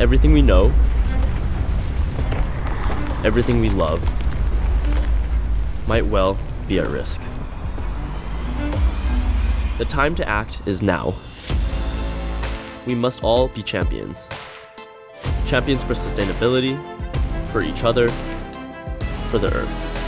everything we know, everything we love, might well be at risk. The time to act is now. We must all be champions. Champions for sustainability, for each other, for the earth.